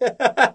Ha ha ha!